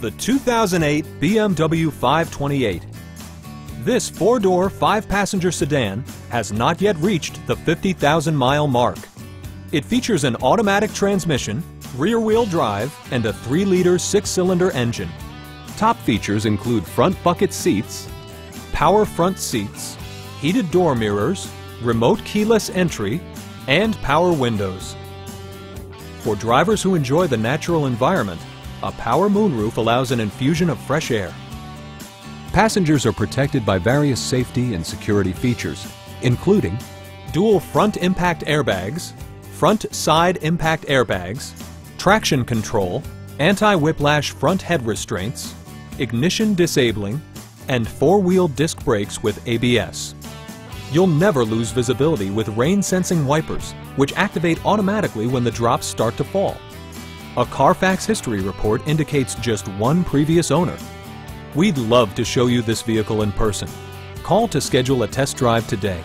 the 2008 BMW 528. This four-door, five-passenger sedan has not yet reached the 50,000-mile mark. It features an automatic transmission, rear-wheel drive, and a 3-liter six-cylinder engine. Top features include front bucket seats, power front seats, heated door mirrors, remote keyless entry, and power windows. For drivers who enjoy the natural environment, a power moonroof allows an infusion of fresh air. Passengers are protected by various safety and security features, including dual front impact airbags, front side impact airbags, traction control, anti-whiplash front head restraints, ignition disabling, and four-wheel disc brakes with ABS. You'll never lose visibility with rain-sensing wipers, which activate automatically when the drops start to fall. A Carfax history report indicates just one previous owner. We'd love to show you this vehicle in person. Call to schedule a test drive today.